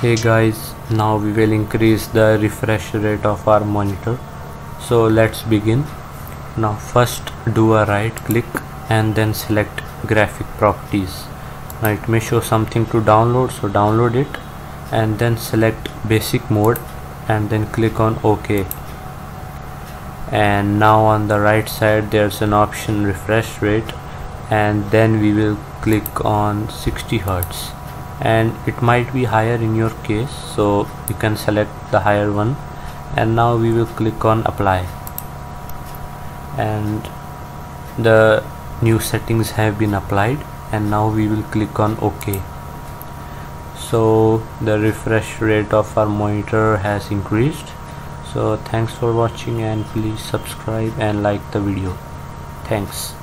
hey guys now we will increase the refresh rate of our monitor. So let's begin. Now first do a right click and then select graphic properties. Now it may show something to download so download it and then select basic mode and then click on ok. And now on the right side there's an option refresh rate and then we will click on 60 Hertz and it might be higher in your case so you can select the higher one. And now we will click on apply. And the new settings have been applied and now we will click on ok. So the refresh rate of our monitor has increased. So thanks for watching and please subscribe and like the video. Thanks